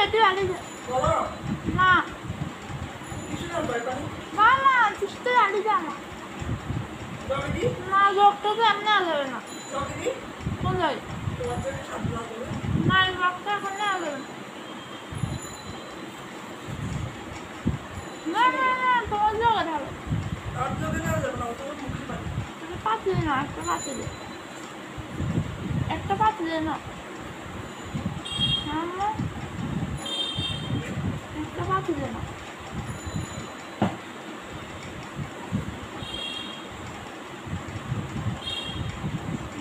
যেতে দাঁড়িয়ে না। তো এমনি না। কোন করে না। তোমার ঢালো আর না, একটা পাতি একটা পাতি না। হ্যাঁ। আম্মা? একটা পাতি দে না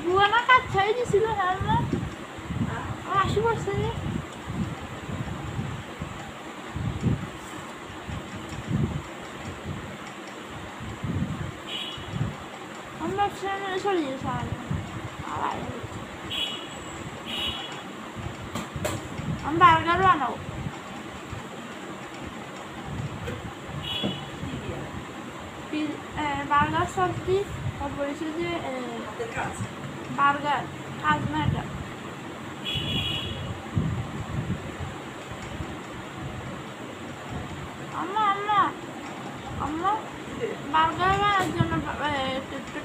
বুয়া না কাজ ছাই দিছিল? আমার আশি যে আমরা সেখানে চলে যেতে আবার আমি বার্গার বানাবো বার্গার সবজি তারপর হচ্ছে যে বার্গার কাজ না এটা আম্মা আম্মা আম্মা, বার্গার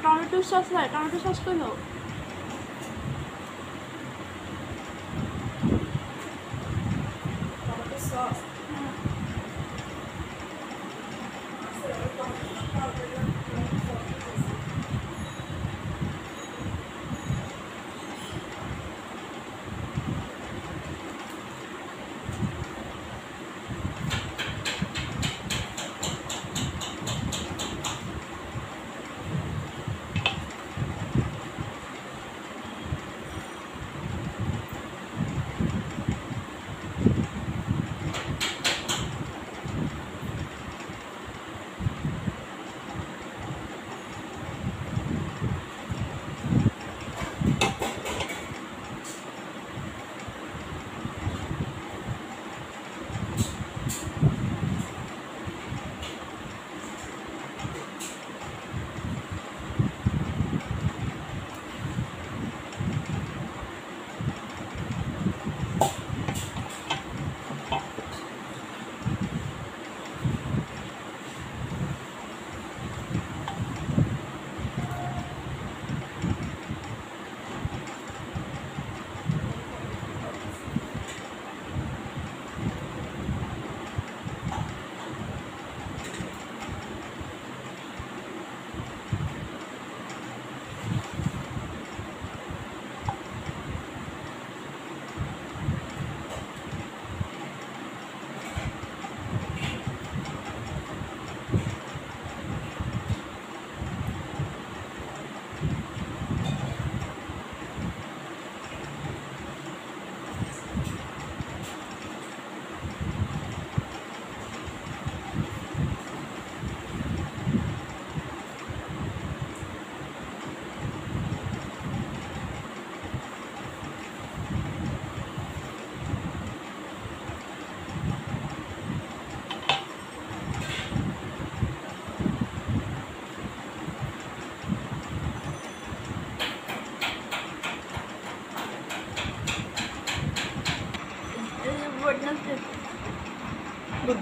টমেটো সস লাগে টমেটো সস করল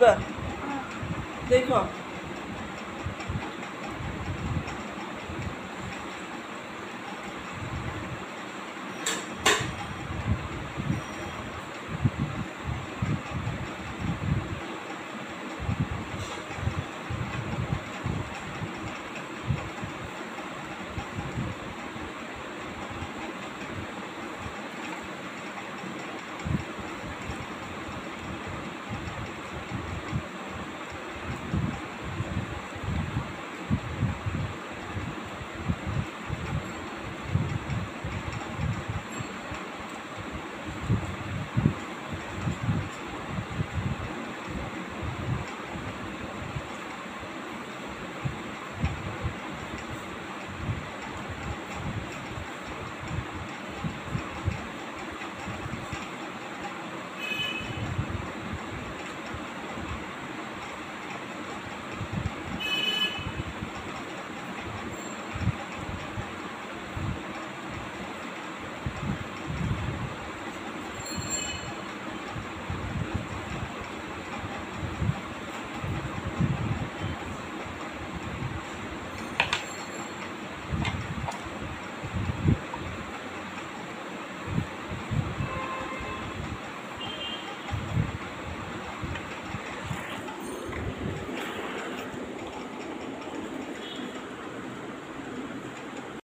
对那一